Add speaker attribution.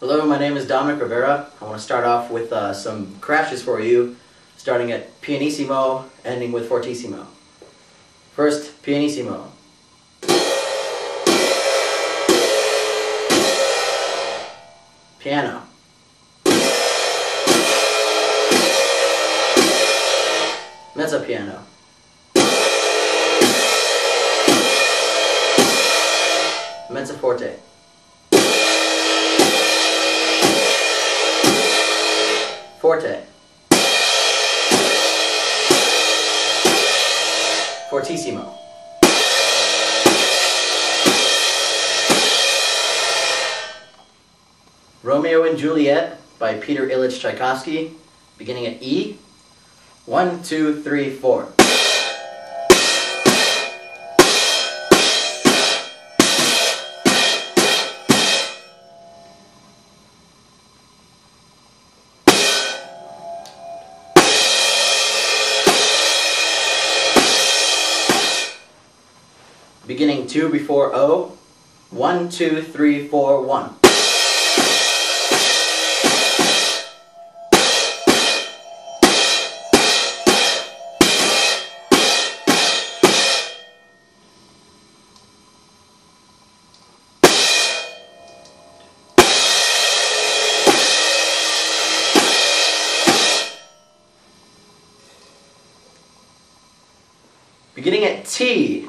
Speaker 1: Hello, my name is Dominic Rivera. I want to start off with uh, some crashes for you, starting at pianissimo, ending with fortissimo. First, pianissimo. Piano. Mezzo piano. Mezzo forte. Forte. Fortissimo. Romeo and Juliet by Peter Ilyich Tchaikovsky, beginning at E. One, two, three, four. Beginning two before O. One, two, three, four, one. Beginning at T.